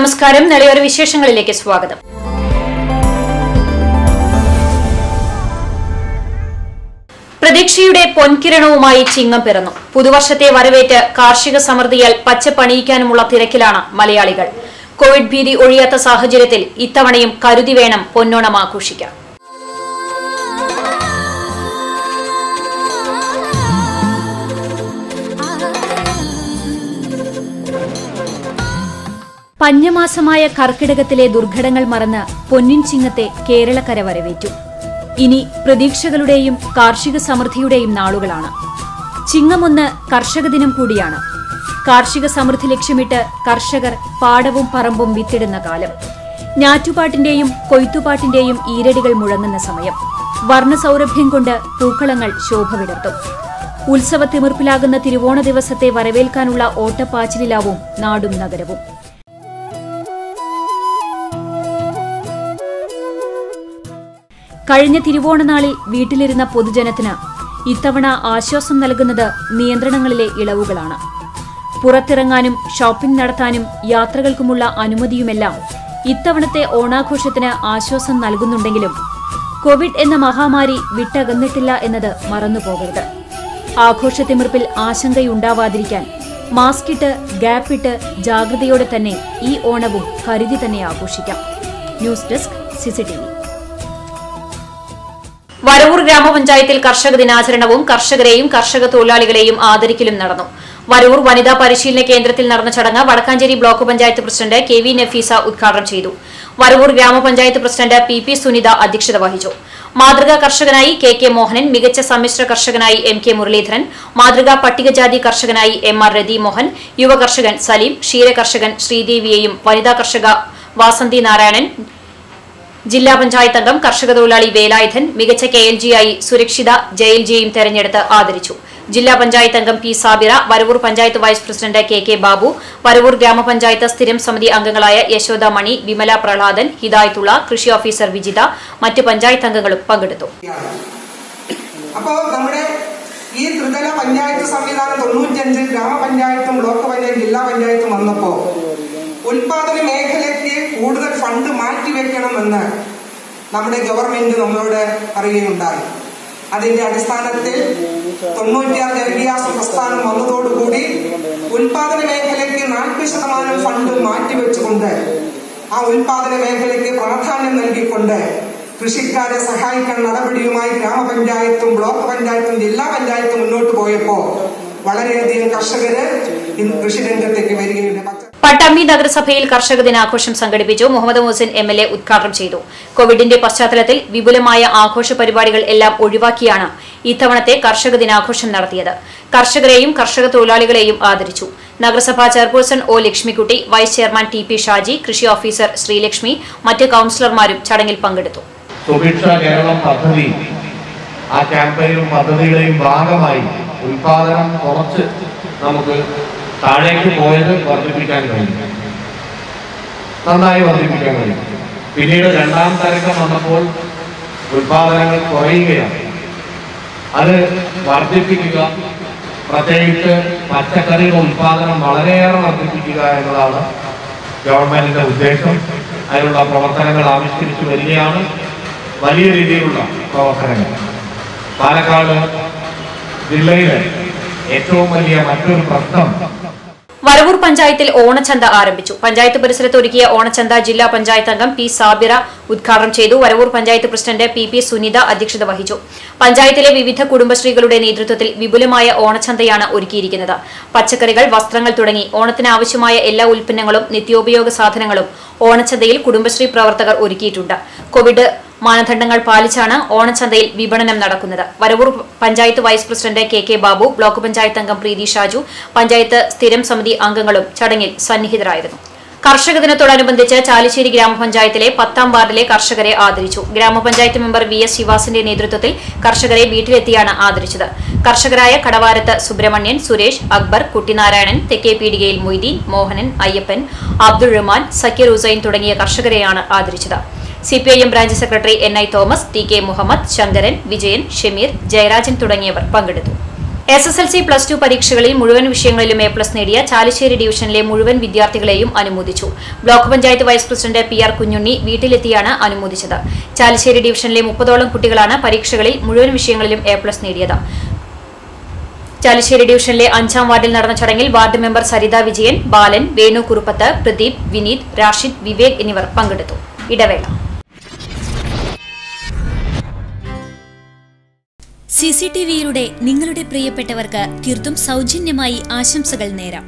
നമസ്കാരം. നെളിയോര വിശേഷങ്ങളിലേക്ക് സ്വാഗതം. പ്രതീക്ഷയുടെ പൊൻകിരണവുമായി ചിങ്ങം പിറന്നു. പുതുവർഷത്തെ വരവേറ്റ് കാർഷിക സമൃദ്ധിയാൽ പച്ചപ്പണിയിക്കാനുമുള്ള തിരക്കിലാണ് മലയാളികൾ. കോവിഡ് ഭീതി ഒഴിയാത്ത സാഹചര്യത്തിൽ ഇത്തവണയും കരുതി വേണം പൊന്നോണം ആഘോഷിക്കാൻ. പഞ്ഞമാസമായ കർക്കിടകത്തിലെ ദുർഘടങ്ങൾ മറന്ന് പൊന്നിൻ ചിങ്ങത്തെ കേരളക്കര വരവേറ്റു. ഇനി പ്രതീക്ഷകളുടെയും കാർഷിക സമൃദ്ധിയുടെയും നാളുകളാണ്. ചിങ്ങമൊന്ന് കർഷക ദിനം കൂടിയാണ്. കാർഷിക സമൃദ്ധി ലക്ഷ്യമിട്ട് കർഷകർ പാടവും പറമ്പും വിത്തിടുന്ന കാലം. ഞാറ്റുപാട്ടിന്റെയും കൊയ്ത്തുപാട്ടിന്റെയും ഈരടികൾ മുഴങ്ങുന്ന സമയം. വർണസൗരഭ്യം കൊണ്ട് പൂക്കളങ്ങൾ ശോഭ വിടർത്തും. ഉത്സവ തിമിർപ്പിലാകുന്ന തിരുവോണ ദിവസത്തെ വരവേൽക്കാനുള്ള ഓട്ടപ്പാച്ചിലാവും നാടും നഗരവും. കഴിഞ്ഞ തിരുവോണനാളിൽ വീട്ടിലിരുന്ന പൊതുജനത്തിന് ഇത്തവണ ആശ്വാസം നൽകുന്നത് നിയന്ത്രണങ്ങളിലെ ഇളവുകളാണ്. പുറത്തിറങ്ങാനും ഷോപ്പിംഗ് നടത്താനും യാത്രകൾക്കുമുള്ള അനുമതിയുമെല്ലാം ഇത്തവണത്തെ ഓണാഘോഷത്തിന് ആശ്വാസം നൽകുന്നുണ്ടെങ്കിലും കോവിഡ് എന്ന മഹാമാരി വിട്ടകന്നിട്ടില്ല എന്നത് മറന്നുപോകരുത്. ആഘോഷത്തിമിർപ്പിൽ ആശങ്കയുണ്ടാവാതിരിക്കാൻ മാസ്കിട്ട് ഗ്യാപ്പിട്ട് ജാഗ്രതയോടെ തന്നെ ഈ ഓണവും കരുതി തന്നെ ആഘോഷിക്കാം. ന്യൂസ് ഡെസ്ക് സിസിടിവി വരവൂർ ഗ്രാമപഞ്ചായത്തിൽ കർഷക ദിനാചരണവും കർഷകരെയും കർഷക തൊഴിലാളികളെയും ആദരിക്കലും നടന്നു. വരവൂർ വനിതാ പരിശീലന കേന്ദ്രത്തിൽ നടന്ന ചടങ്ങ് Vadakkanchery block panchayat president K V Nafeesa ഉദ്ഘാടനം ചെയ്തു. വരവൂർ ഗ്രാമപഞ്ചായത്ത് പ്രസിഡന്റ് പി പി സുനിത അധ്യക്ഷത വഹിച്ചു. മാതൃകാ കർഷകനായി കെ കെ മോഹനൻ മികച്ച സമ്മിശ്ര കർഷകനായി എം കെ മുരളീധരൻ മാതൃകാ പട്ടികജാതി കർഷകനായി എം ആർ രതി മോഹൻ യുവ കർഷകൻ സലീം ക്ഷീരകർഷകൻ ശ്രീദേവിയെയും വനിതാ കർഷക വാസന്തി നാരായണൻ ജില്ലാ പഞ്ചായത്ത് അംഗം കർഷക തൊഴിലാളി വേലായുധൻ മികച്ച കെ എൽ ജിയായി സുരക്ഷിത ജയിൽ ജിയും തെരഞ്ഞെടുത്ത് ആദരിച്ചു. ജില്ലാ പഞ്ചായത്ത് അംഗം P Sabira Varavoor panchayat vice president K K Babu Varavoor ഗ്രാമപഞ്ചായത്ത് സ്ഥിരം സമിതി അംഗങ്ങളായ യശോദ മണി വിമല പ്രഹ്ലാദൻ ഹിദായത്തുള്ള കൃഷി ഓഫീസർ വിജിത മറ്റ് പഞ്ചായത്ത് അംഗങ്ങളും പങ്കെടുത്തു. അപ്പോൾ നമ്മുടെ ഈ ത്രിതല പഞ്ചായത്ത് സംവിധാനം തൊണ്ണൂറ്റഞ്ച് ഗ്രാമപഞ്ചായത്തും ബ്ലോക്ക് പഞ്ചായത്തും ജില്ലാ പഞ്ചായത്തും വന്നപ്പോൾ ഉൽപാദന മേഖലയ്ക്ക് കൂടുതൽ ഫണ്ട് മാറ്റിവെക്കണമെന്ന് നമ്മുടെ ഗവൺമെന്റ് നമ്മളോട് പറയുകയുണ്ടായി. അതിന്റെ അടിസ്ഥാനത്തിൽ തൊണ്ണൂറ്റിയാറ് ജനകീയാസ പ്രസ്ഥാനം വന്നതോടുകൂടി ഉൽപാദന മേഖലയ്ക്ക് നാൽപ്പത് ശതമാനം ഫണ്ട് മാറ്റിവെച്ചുകൊണ്ട് ആ ഉൽപാദന മേഖലയ്ക്ക് പ്രാധാന്യം നൽകിക്കൊണ്ട് കൃഷിക്കാരെ സഹായിക്കാൻ നടപടിയുമായി ഗ്രാമപഞ്ചായത്തും ബ്ലോക്ക് പഞ്ചായത്തും ജില്ലാ പഞ്ചായത്തും മുന്നോട്ട് പോയപ്പോ വളരെയധികം കർഷകര് കൃഷിരംഗത്തേക്ക് വരികയുണ്ട്. പട്ടാമ്പി നഗരസഭയിൽ കർഷക ദിനാഘോഷം സംഘടിപ്പിച്ചു. Muhammed Muhsin M L A ഉദ്ഘാടനം ചെയ്തു. കോവിഡിന്റെ പശ്ചാത്തലത്തിൽ വിപുലമായ ആഘോഷ പരിപാടികൾ എല്ലാം ഒഴിവാക്കിയാണ് ഇത്തവണത്തെ കർഷക ദിനാഘോഷം നടത്തിയത്. കർഷകരെയും കർഷക തൊഴിലാളികളെയും ആദരിച്ചു. നഗരസഭാ chairperson O Lakshmikutty vice chairman T P Shaji കൃഷി ഓഫീസർ ശ്രീലക്ഷ്മി മറ്റ് കൌൺസിലർമാരും ചടങ്ങിൽ പങ്കെടുത്തു. പദ്ധതി. ആ ഭാഗമായി ഉൽപാദനം കുറച്ച് നമുക്ക് താഴേക്ക് പോയത് വർദ്ധിപ്പിക്കാൻ കഴിയും. നന്നായി വർദ്ധിപ്പിക്കാൻ കഴിയും. പിന്നീട് രണ്ടാം തരംഗം വന്നപ്പോൾ ഉത്പാദനങ്ങൾ കുറയുകയാണ്. അത് വർദ്ധിപ്പിക്കുക പ്രത്യേകിച്ച് പച്ചക്കറിയുടെ ഉത്പാദനം വളരെയേറെ വർദ്ധിപ്പിക്കുക എന്നതാണ് ഗവൺമെന്റിന്റെ ഉദ്ദേശം. അതിനുള്ള പ്രവർത്തനങ്ങൾ ആവിഷ്കരിച്ചു വരികയാണ്. വലിയ രീതിയിലുള്ള പ്രവർത്തനങ്ങൾ. പാലക്കാട് ജില്ലയിലെ ഏറ്റവും വലിയ മറ്റൊരു പ്രശ്നം വരവൂർ പഞ്ചായത്തിൽ ഓണച്ചന്ത ആരംഭിച്ചു. പഞ്ചായത്ത് പരിസരത്ത് ഒരുക്കിയ ഓണച്ചന്ത ജില്ലാ പഞ്ചായത്ത് അംഗം പി സാബിറ ഉദ്ഘാടനം ചെയ്തു. Varavoor panchayat president P P Sunitha അധ്യക്ഷത വഹിച്ചു. പഞ്ചായത്തിലെ വിവിധ കുടുംബശ്രീകളുടെ നേതൃത്വത്തിൽ വിപുലമായ ഓണച്ചന്തയാണ് ഒരുക്കിയിരിക്കുന്നത്. പച്ചക്കറികൾ വസ്ത്രങ്ങൾ തുടങ്ങി ഓണത്തിന് ആവശ്യമായ എല്ലാ ഉൽപ്പന്നങ്ങളും നിത്യോപയോഗ സാധനങ്ങളും ഓണച്ചന്തയിൽ കുടുംബശ്രീ പ്രവർത്തകർ ഒരുക്കിയിട്ടുണ്ട്. കോവിഡ് മാനദണ്ഡങ്ങൾ പാലിച്ചാണ് ഓണച്ചന്തയിൽ വിപണനം നടക്കുന്നത്. Varavoor panchayat vice president K K Babu block panchayat അംഗം പ്രീതി ഷാജു പഞ്ചായത്ത് സ്ഥിരം സമിതി അംഗങ്ങളും ചടങ്ങിൽ സന്നിഹിതരായിരുന്നു. കർഷക ദിനത്തോടനുബന്ധിച്ച് ചാലിശ്ശേരി ഗ്രാമപഞ്ചായത്തിലെ പത്താം വാർഡിലെ കർഷകരെ ആദരിച്ചു. ഗ്രാമപഞ്ചായത്ത് മെമ്പർ വി എസ് ശിവാസിന്റെ നേതൃത്വത്തിൽ കർഷകരെ വീട്ടിലെത്തിയാണ് ആദരിച്ചത്. കർഷകരായ കടവാരത്ത് സുബ്രഹ്മണ്യൻ സുരേഷ് അക്ബർ കുട്ടിനാരായണൻ തെക്കേ പീടികയിൽ മൊയ്തീൻ മോഹനൻ അയ്യപ്പൻ അബ്ദുൾ റഹ്മാൻ സക്കീർ ഹുസൈൻ തുടങ്ങിയ കർഷകരെയാണ് ആദരിച്ചത്. CPIM branch secretary N I Thomas T K Muhammed Sankaran Vijayan Shameer Jayarajan തുടങ്ങിയവർ പങ്കെടുത്തു. S S L C plus two പരീക്ഷകളിൽ മുഴുവൻ വിഷയങ്ങളിലും എ പ്ലസ് നേടിയ ചാലിശ്ശേരി ഡിവിഷനിലെ മുഴുവൻ വിദ്യാർത്ഥികളെയും അനുമോദിച്ചു. Block panchayat vice president P R Kunhunni വീട്ടിലെത്തിയാണ് അനുമോദിച്ചത്. ചാലിശ്ശേരി ഡിവിഷനിലെ മുപ്പതോളം കുട്ടികളാണ് പരീക്ഷകളിൽ മുഴുവൻ വിഷയങ്ങളിലും എ പ്ലസ് നേടിയത്. ചാലിശ്ശേരി ഡിവിഷനിലെ അഞ്ചാം വാർഡിൽ നടന്ന ചടങ്ങിൽ വാർഡ് മെമ്പർ സരിത വിജയൻ ബാലൻ വേണു കുറുപ്പത്ത് പ്രദീപ് വിനീത് റാഷിദ് വിവേക് എന്നിവർ പങ്കെടുത്തു. ഇടവേള. സി സി ടി വിയിലൂടെ നിങ്ങളുടെ പ്രിയപ്പെട്ടവർക്ക് തീർത്തും സൗജന്യമായി ആശംസകൾ നേരാം.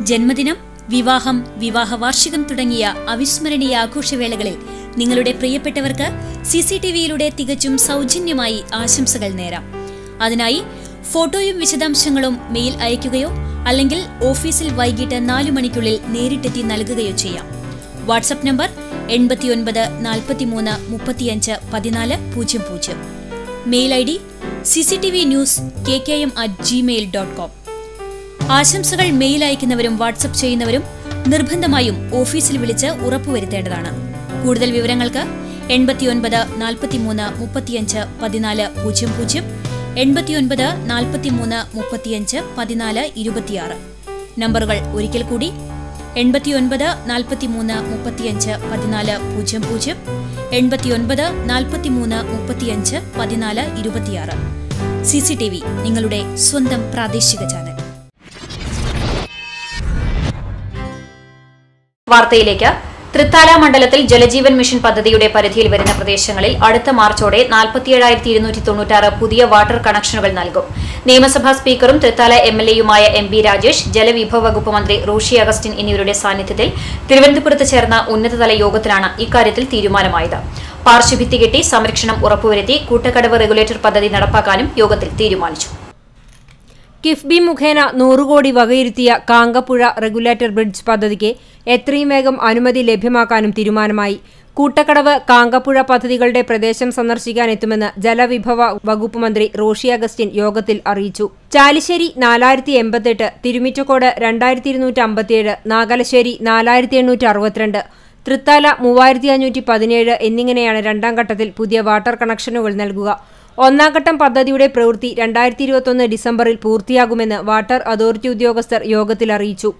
ജന്മദിനം വിവാഹം വിവാഹ വാർഷികം തുടങ്ങിയ അവിസ്മരണീയ ആഘോഷവേളകളിൽ നിങ്ങളുടെ പ്രിയപ്പെട്ടവർക്ക് സി സി ടി വിയിലൂടെ തികച്ചും സൗജന്യമായി ആശംസകൾ നേരാം. അതിനായി ഫോട്ടോയും വിശദാംശങ്ങളും മെയിൽ അയയ്ക്കുകയോ അല്ലെങ്കിൽ ഓഫീസിൽ വൈകിട്ട് നാലു മണിക്കുള്ളിൽ നേരിട്ടെത്തി നൽകുകയോ ചെയ്യാം. വാട്സപ്പ് നമ്പർ എൺപത്തിയൊൻപത് നാൽപ്പത്തിമൂന്ന് മുപ്പത്തിയഞ്ച് പതിനാല് പൂജ്യം പൂജ്യം. Mail I D C C T V news K K M at Gmail dot com ആശംസകൾ മെയിൽ അയക്കുന്നവരും വാട്സപ്പ് ചെയ്യുന്നവരും നിർബന്ധമായും ഓഫീസിൽ വിളിച്ച് ഉറപ്പുവരുത്തേണ്ടതാണ്. കൂടുതൽ വിവരങ്ങൾക്ക് എൺപത്തിയൊൻപത് നാൽപ്പത്തിമൂന്ന് മുപ്പത്തിയഞ്ച് പതിനാല് പൂജ്യം പൂജ്യം എൺപത്തിയൊൻപത് നാൽപ്പത്തിമൂന്ന് മുപ്പത്തിയഞ്ച് പതിനാല് ഇരുപത്തിയാറ്. നമ്പറുകൾ ഒരിക്കൽ കൂടി എൺപത്തിയൊൻപത് നാൽപ്പത്തിമൂന്ന് മുപ്പത്തിയഞ്ച് പതിനാല് പൂജ്യം പൂജ്യം എൺപത്തിയൊൻപത് നാൽപ്പത്തിമൂന്ന് മുപ്പത്തിയഞ്ച് പതിനാല് ഇരുപത്തിയാറ്. സി സി ടി വി നിങ്ങളുടെ സ്വന്തം പ്രാദേശിക ചാനൽ. വാർത്തയിലേക്ക്. തൃത്താല മണ്ഡലത്തിൽ ജലജീവൻ മിഷൻ പദ്ധതിയുടെ പരിധിയിൽ വരുന്ന പ്രദേശങ്ങളിൽ അടുത്ത മാർച്ചോടെ നാൽപ്പത്തിയേഴായിരത്തി ഇരുന്നൂറ്റി തൊണ്ണൂറ്റാറ് പുതിയ വാട്ടർ കണക്ഷനുകൾ നൽകും. നിയമസഭാ സ്പീക്കറും തൃത്താല എം എൽ എയുമായ എം ബി രാജേഷ് ജലവിഭവ വകുപ്പ് മന്ത്രി റോഷി അഗസ്റ്റിൻ എന്നിവരുടെ സാന്നിധ്യത്തിൽ തിരുവനന്തപുരത്ത് ചേർന്ന ഉന്നതതല യോഗത്തിലാണ് ഇക്കാര്യത്തിൽ തീരുമാനമായത്. പാർശ്വഭിത്തി കെട്ടി സംരക്ഷണം ഉറപ്പുവരുത്തി കൂട്ടക്കടവ് റെഗുലേറ്റർ പദ്ധതി നടപ്പാക്കാനും യോഗത്തിൽ തീരുമാനിച്ചു. കിഫ്ബി മുഖേന നൂറുകോടി വകയിരുത്തിയ കാങ്കപ്പുഴ റെഗുലേറ്റർ ബ്രിഡ്ജ് പദ്ധതിക്ക് എത്രയും വേഗം അനുമതി ലഭ്യമാക്കാനും തീരുമാനമായി. കൂട്ടക്കടവ് കാങ്കപ്പുഴ പദ്ധതികളുടെ പ്രദേശം സന്ദർശിക്കാനെത്തുമെന്ന് ജലവിഭവ വകുപ്പ് മന്ത്രി റോഷി അഗസ്റ്റിൻ യോഗത്തിൽ അറിയിച്ചു. ചാലിശ്ശേരി നാലായിരത്തി എൺപത്തെട്ട് തിരുമിറ്റക്കോട് രണ്ടായിരത്തി ഇരുന്നൂറ്റി അമ്പത്തിയേഴ് നാഗലശ്ശേരി നാലായിരത്തി എണ്ണൂറ്റി അറുപത്തിരണ്ട് തൃത്താല മൂവായിരത്തി അഞ്ഞൂറ്റി പതിനേഴ് എന്നിങ്ങനെയാണ് രണ്ടാം ഘട്ടത്തിൽ പുതിയ വാട്ടർ കണക്ഷനുകൾ നൽകുക. ഒന്നാം ഘട്ടം പദ്ധതിയുടെ പ്രവൃത്തി രണ്ടായിരത്തി ഇരുപത്തൊന്ന് ഡിസംബറിൽ പൂർത്തിയാകുമെന്ന് വാട്ടർ അതോറിറ്റി ഉദ്യോഗസ്ഥർ യോഗത്തിൽ അറിയിച്ചു.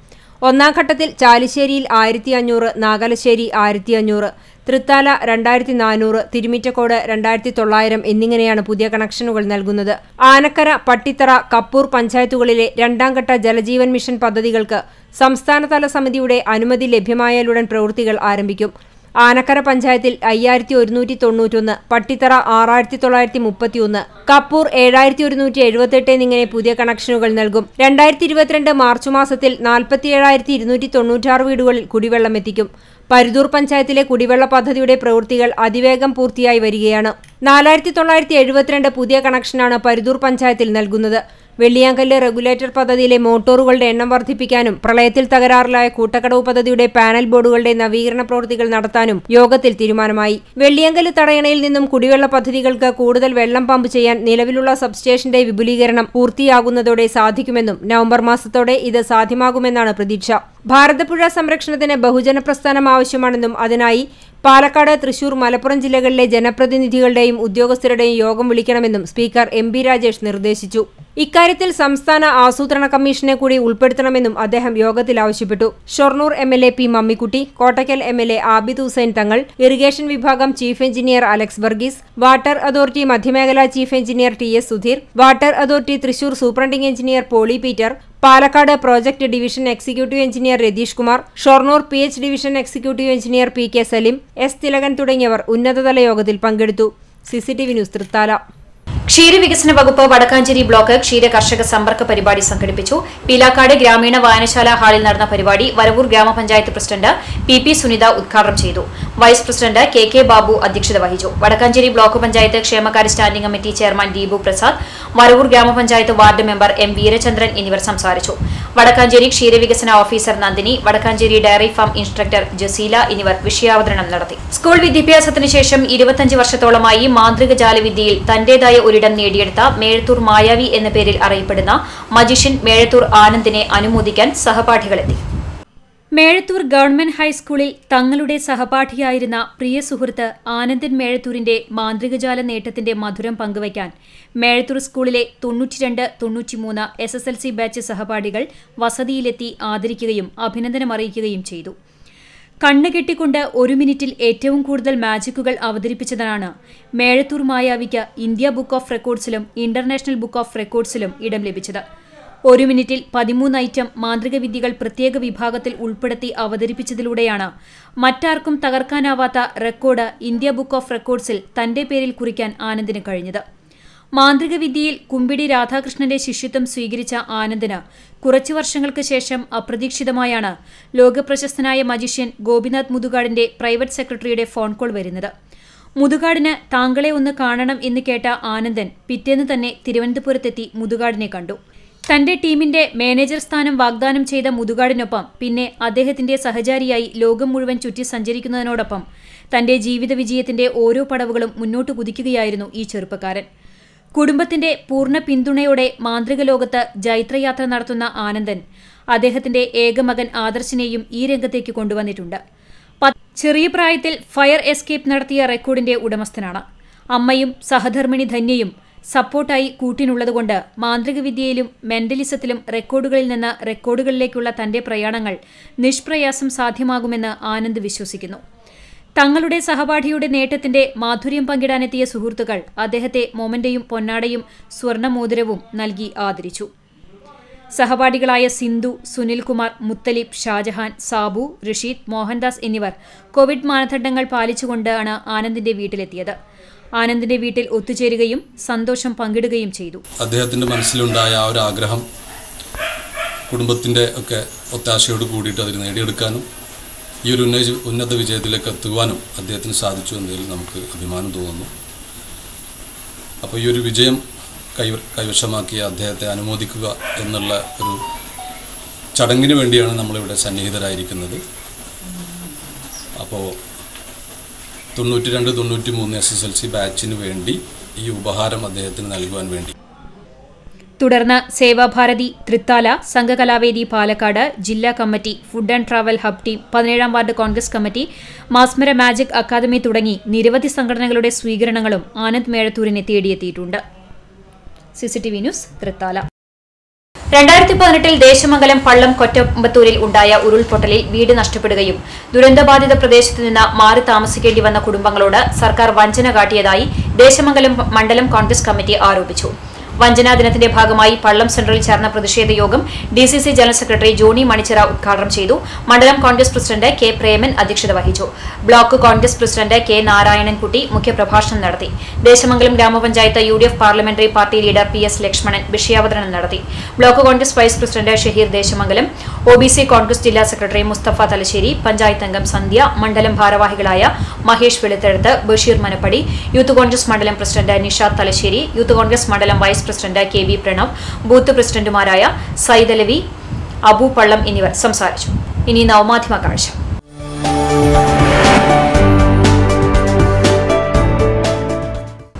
ഒന്നാം ഘട്ടത്തിൽ ചാലിശ്ശേരിയിൽ ആയിരത്തി അഞ്ഞൂറ് നാഗലശ്ശേരി ആയിരത്തി അഞ്ഞൂറ് തൃത്താല രണ്ടായിരത്തി നാനൂറ് തിരുമിറ്റക്കോട് രണ്ടായിരത്തി തൊള്ളായിരം എന്നിങ്ങനെയാണ് പുതിയ കണക്ഷനുകൾ നൽകുന്നത്. ആനക്കര പട്ടിത്തറ കപ്പൂർ പഞ്ചായത്തുകളിലെ രണ്ടാം ഘട്ട ജലജീവൻ മിഷൻ പദ്ധതികൾക്ക് സംസ്ഥാനതല സമിതിയുടെ അനുമതി ലഭ്യമായാലുടൻ പ്രവൃത്തികൾ ആരംഭിക്കും. ആനക്കര പഞ്ചായത്തിൽ അയ്യായിരത്തി ഒരുന്നൂറ്റി തൊണ്ണൂറ്റൊന്ന് പട്ടിത്തറ ആറായിരത്തി തൊള്ളായിരത്തി മുപ്പത്തിയൊന്ന് കപ്പൂർ ഏഴായിരത്തി ഒരുന്നൂറ്റി എഴുപത്തെട്ട് എന്നിങ്ങനെ പുതിയ കണക്ഷനുകൾ നൽകും. രണ്ടായിരത്തി ഇരുപത്തിരണ്ട് മാർച്ച് മാസത്തിൽ നാൽപ്പത്തിയേഴായിരത്തി ഇരുന്നൂറ്റി തൊണ്ണൂറ്റാറ് വീടുകളിൽ കുടിവെള്ളം എത്തിക്കും. പരുതൂർ പഞ്ചായത്തിലെ കുടിവെള്ള പദ്ധതിയുടെ പ്രവൃത്തികൾ അതിവേഗം പൂർത്തിയായി വരികയാണ്. നാലായിരത്തി തൊള്ളായിരത്തി എഴുപത്തിരണ്ട് പുതിയ കണക്ഷനാണ് പരുതൂർ പഞ്ചായത്തിൽ നൽകുന്നത്. വെള്ളിയാങ്കല്ല് റെഗുലേറ്റർ പദ്ധതിയിലെ മോട്ടോറുകളുടെ എണ്ണം വർദ്ധിപ്പിക്കാനും പ്രളയത്തിൽ തകരാറിലായ കൂട്ടക്കടവ് പദ്ധതിയുടെ പാനൽ ബോർഡുകളുടെ നവീകരണ പ്രവൃത്തികൾ നടത്താനും യോഗത്തിൽ തീരുമാനമായി. വെള്ളിയാങ്കല്ല് തടയണയിൽ നിന്നും കുടിവെള്ള പദ്ധതികൾക്ക് കൂടുതൽ വെള്ളം പമ്പ് ചെയ്യാൻ നിലവിലുള്ള സബ്സ്റ്റേഷന്റെ വിപുലീകരണം പൂർത്തിയാകുന്നതോടെ സാധിക്കുമെന്നും നവംബർ മാസത്തോടെ ഇത് സാധ്യമാകുമെന്നാണ് പ്രതീക്ഷ. ഭാരതപ്പുഴ സംരക്ഷണത്തിന് ബഹുജന പ്രസ്ഥാനം ആവശ്യമാണെന്നും അതിനായി പാലക്കാട് തൃശൂർ മലപ്പുറം ജില്ലകളിലെ ജനപ്രതിനിധികളുടെയും ഉദ്യോഗസ്ഥരുടെയും യോഗം വിളിക്കണമെന്നും സ്പീക്കർ എം ബി രാജേഷ് നിർദ്ദേശിച്ചു. ഇക്കാര്യത്തിൽ സംസ്ഥാന ആസൂത്രണ കമ്മീഷനെ കൂടി ഉൾപ്പെടുത്തണമെന്നും അദ്ദേഹം യോഗത്തിൽ ആവശ്യപ്പെട്ടു. Shornur M L A P Mammikutty Kottakkal M L A Abid Hussain Thangal irrigation വിഭാഗം chief engineer Alex Varghese water authority മധ്യമേഖലാ chief engineer T S Sudheer water authority Thrissur superintending engineer Poly Peter Palakkad project division executive engineer Ratheesh Kumar Shornur P H division executive engineer P K Salim S Thilakan തുടങ്ങിയവർ ഉന്നതതല യോഗത്തിൽ പങ്കെടുത്തു. CCTV news Thrithala. ക്ഷീരവികസന വകുപ്പ് Vadakkanchery block ക്ഷീര കർഷക സമ്പർക്ക പരിപാടി സംഘടിപ്പിച്ചു. പീലാക്കാട് ഗ്രാമീണ വായനശാല ഹാളിൽ നടന്ന പരിപാടി വരവൂർ ഗ്രാമപഞ്ചായത്ത് പ്രസിഡന്റ് പി പി സുനിത ഉദ്ഘാടനം ചെയ്തു. Vice president K K Babu അധ്യക്ഷത വഹിച്ചു. വടക്കാഞ്ചേരി ബ്ലോക്ക് പഞ്ചായത്ത് ക്ഷേമകാര്യ standing committee chairman Deepu Prasad Varavoor ഗ്രാമപഞ്ചായത്ത് വാർഡ് മെമ്പർ എം വീരചന്ദ്രൻ എന്നിവർ സംസാരിച്ചു. വടക്കാഞ്ചേരി ക്ഷീരവികസന officer Nandini Vadakkanchery dairy farm instructor Jaseela എന്നിവർ വിഷയാവതരണം നടത്തി. സ്കൂൾ വിദ്യാഭ്യാസത്തിന് ശേഷം ഇരുപത്തഞ്ച് വർഷത്തോളമായി മാന്ത്രിക ജാലവിദ്യയിൽ തന്റേതായ ഒരിടം നേടിയെടുത്ത മേഴത്തൂർ മായാവി എന്ന പേരിൽ അറിയപ്പെടുന്ന മജിഷ്യൻ മേഴത്തൂർ ആനന്ദിനെ അനുമോദിക്കാൻ സഹപാഠികളെത്തി. മേഴത്തൂർ ഗവൺമെന്റ് ഹൈസ്കൂളിൽ തങ്ങളുടെ സഹപാഠിയായിരുന്ന പ്രിയ സുഹൃത്ത് ആനന്ദൻ മേഴത്തൂരിന്റെ മാന്ത്രികജാല നേട്ടത്തിന്റെ മധുരം പങ്കുവയ്ക്കാൻ മേഴത്തൂർ സ്കൂളിലെ തൊണ്ണൂറ്റിരണ്ട് തൊണ്ണൂറ്റിമൂന്ന് S S L C batch സഹപാഠികൾ വസതിയിലെത്തി ആദരിക്കുകയും അഭിനന്ദനം അറിയിക്കുകയും ചെയ്തു. കണ്ണ് കെട്ടിക്കൊണ്ട് ഒരു മിനിറ്റിൽ ഏറ്റവും കൂടുതൽ മാജിക്കുകൾ അവതരിപ്പിച്ചതാണ് മേഴത്തൂർ മായാവിക്ക് ഇന്ത്യ ബുക്ക് ഓഫ് റെക്കോർഡ്സിലും ഇന്റർനാഷണൽ ബുക്ക് ഓഫ് റെക്കോർഡ്സിലും ഇടം ലഭിച്ചത്. ഒരു മിനിറ്റിൽ പതിമൂന്ന് ഐറ്റം മാന്ത്രിക വിദ്യകൾ പ്രത്യേക വിഭാഗത്തിൽ ഉൾപ്പെടുത്തി അവതരിപ്പിച്ചതിലൂടെയാണ് മറ്റാർക്കും തകർക്കാനാവാത്ത റെക്കോർഡ് ഇന്ത്യ ബുക്ക് ഓഫ് റെക്കോർഡ്സിൽ തന്റെ പേരിൽ കുറിക്കാൻ ആനന്ദിന് കഴിഞ്ഞത്. മാന്ത്രിക വിദ്യയിൽ കുമ്പിടി രാധാകൃഷ്ണന്റെ ശിഷ്യത്വം സ്വീകരിച്ച ആനന്ദിന് കുറച്ചു വർഷങ്ങൾക്ക് ശേഷം അപ്രതീക്ഷിതമായാണ് ലോകപ്രശസ്തനായ മജിഷ്യൻ ഗോപിനാഥ് മുതുകാടിന്റെ പ്രൈവറ്റ് സെക്രട്ടറിയുടെ ഫോൺ കോൾ വരുന്നത്. മുതുകാടിന് താങ്കളെ ഒന്ന് കാണണം എന്ന് കേട്ട ആനന്ദൻ പിറ്റേന്ന് തന്നെ തിരുവനന്തപുരത്തെത്തി മുതുകാടിനെ കണ്ടു. തന്റെ ടീമിന്റെ മാനേജർ സ്ഥാനം വാഗ്ദാനം ചെയ്ത മുതുകാടിനൊപ്പം പിന്നെ അദ്ദേഹത്തിന്റെ സഹചാരിയായി ലോകം മുഴുവൻ ചുറ്റി സഞ്ചരിക്കുന്നതിനോടൊപ്പം തന്റെ ജീവിത വിജയത്തിന്റെ ഓരോ പടവുകളും മുന്നോട്ട് കുതിക്കുകയായിരുന്നു ഈ ചെറുപ്പക്കാരൻ. കുടുംബത്തിന്റെ പൂർണ പിന്തുണയോടെ മാന്ത്രിക ലോകത്ത് ജൈത്രയാത്ര നടത്തുന്ന ആനന്ദൻ അദ്ദേഹത്തിന്റെ ഏകമകൻ ആദർശിനെയും ഈ രംഗത്തേക്ക് കൊണ്ടുവന്നിട്ടുണ്ട്. ചെറിയ പ്രായത്തിൽ ഫയർ എസ്കേപ്പ് നടത്തിയ റെക്കോർഡിന്റെ ഉടമസ്ഥനാണ്. അമ്മയും സഹധർമ്മിണി ധന്യയും സപ്പോർട്ടായി കൂട്ടിനുള്ളതുകൊണ്ട് മാന്ത്രികവിദ്യയിലും മെന്റലിസത്തിലും റെക്കോർഡുകളിൽ നിന്ന് റെക്കോർഡുകളിലേക്കുള്ള തന്റെ പ്രയാണങ്ങൾ നിഷ്പ്രയാസം സാധ്യമാകുമെന്ന് ആനന്ദ് വിശ്വസിക്കുന്നു. തങ്ങളുടെ സഹപാഠിയുടെ നേട്ടത്തിന്റെ മാധുര്യം പങ്കിടാനെത്തിയ സുഹൃത്തുക്കൾ അദ്ദേഹത്തെ മൊമന്റയും പൊന്നാടയും സ്വർണമോതിരവും നൽകി ആദരിച്ചു. സഹപാഠികളായ സിന്ധു സുനിൽകുമാർ മുത്തലിബ് ഷാജഹാൻ സാബു റഷീദ് മോഹൻദാസ് എന്നിവർ കോവിഡ് മാനദണ്ഡങ്ങൾ പാലിച്ചുകൊണ്ടാണ് ആനന്ദിന്റെ വീട്ടിലെത്തിയത്. ആനന്ദിന്റെ വീട്ടിൽ ഒത്തുചേരുകയും സന്തോഷം പങ്കിടുകയും ചെയ്തു. അദ്ദേഹത്തിന്റെ മനസ്സിലുണ്ടായ ആ ഒരു ആഗ്രഹം കുടുംബത്തിന്റെ ഒക്കെ ഒത്താശയോട് കൂടിയിട്ട് അതിന് നേടിയെടുക്കാനും ഈ ഒരു ഉന്നത ഉന്നത വിജയത്തിലേക്ക് എത്തുവാനും അദ്ദേഹത്തിന് സാധിച്ചു എന്നതിൽ നമുക്ക് അഭിമാനം തോന്നുന്നു. അപ്പോൾ ഈ ഒരു വിജയം കൈ കൈവശമാക്കിയ അദ്ദേഹത്തെ അനുമോദിക്കുക എന്നുള്ള ഒരു ചടങ്ങിന് വേണ്ടിയാണ് നമ്മളിവിടെ സന്നിഹിതരായിരിക്കുന്നത്. അപ്പോൾ തൊണ്ണൂറ്റി രണ്ട് തൊണ്ണൂറ്റി മൂന്ന് എസ് എസ് എൽ സി ബാച്ചിന് വേണ്ടി ഈ ഉപഹാരം അദ്ദേഹത്തിന് നൽകുവാൻ വേണ്ടി തുടർന്ന് സേവാഭാരതി തൃത്താല സംഘകലാവേദി പാലക്കാട് ജില്ലാ committee food and travel hub team പതിനേഴാം ward Congress committee Masmara magic academy തുടങ്ങി നിരവധി സംഘടനകളുടെ സ്വീകരണങ്ങളും ആനന്ദ് മേഴത്തൂരിനെ തേടിയെത്തിയിട്ടുണ്ട്. CCTV news Thrithala. രണ്ടായിരത്തി പതിനെട്ടിൽ ദേശമംഗലം പള്ളം കൊറ്റമ്പത്തൂരിൽ ഉണ്ടായ ഉരുൾപൊട്ടലിൽ വീട് നഷ്ടപ്പെടുകയും ദുരന്തബാധിത പ്രദേശത്ത് നിന്ന് മാറി താമസിക്കേണ്ടി വന്ന കുടുംബങ്ങളോട് സർക്കാർ വഞ്ചന കാട്ടിയതായി ദേശമംഗലം മണ്ഡലം കോൺഗ്രസ് കമ്മിറ്റി ആരോപിച്ചു. വഞ്ചനാ ദിനത്തിന്റെ ഭാഗമായി പള്ളം സെന്ററിൽ ചേർന്ന പ്രതിഷേധ യോഗം D C C general secretary Johny Manichira ഉദ്ഘാടനം ചെയ്തു. മണ്ഡലം കോൺഗ്രസ് പ്രസിഡന്റ് കെ പ്രേമൻ അധ്യക്ഷത വഹിച്ചു. Block Congress president K Narayanankutty മുഖ്യപ്രഭാഷണം നടത്തി. ദേശമംഗലം ഗ്രാമപഞ്ചായത്ത് U D F parliamentary party leader P S Lakshmanan വിഷയാവതരണം നടത്തി. Block Congress vice president Shaheer Desamangalam O B C Congress ജില്ലാ സെക്രട്ടറി മുസ്തഫ തലശ്ശേരി പഞ്ചായത്ത് അംഗം സന്ധ്യ മണ്ഡലം ഭാരവാഹികളായ മഹേഷ് വെളുത്തെഴുത്ത് ബഷീർ മനപ്പടി യൂത്ത് കോൺഗ്രസ് മണ്ഡലം പ്രസിഡന്റ് നിഷാദ് തലശ്ശേരി യൂത്ത് കോൺഗ്രസ് മണ്ഡലം vice president K V Pranav booth പ്രസിഡന്റുമാരായ സൈദലവി അബു പള്ളം എന്നിവർ സംസാരിച്ചു. ഇനി നവമാധ്യമ കാഴ്ച.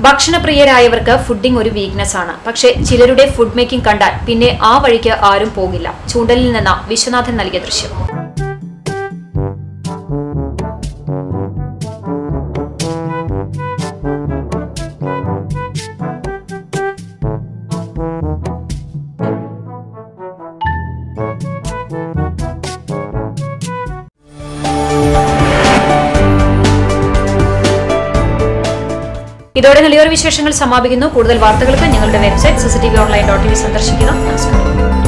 ഭക്ഷണപ്രിയരായവർക്ക് ഫുഡിംഗ് ഒരു വീക്ക്നെസ് ആണ്. പക്ഷേ ചിലരുടെ ഫുഡ് മേക്കിംഗ് കണ്ടാൽ പിന്നെ ആ വഴിക്ക് ആരും പോകില്ല. ചൂണ്ടലിൽ നിന്ന് വിശ്വനാഥൻ നൽകിയ ദൃശ്യം. ഇതോടെ നെളിയോർ വിശേഷങ്ങൾ സമാപിക്കുന്നു. കൂടുതൽ വാർത്തകൾക്ക് ഞങ്ങളുടെ website CCTV online dot T സന്ദർശിക്കുക. നമസ്കാരം.